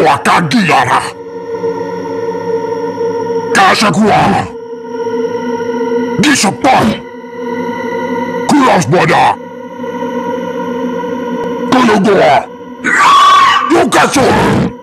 gua. Guiara. kagiara. Casa gua. Di. Kulas bada. Kulo gua. Yukasu.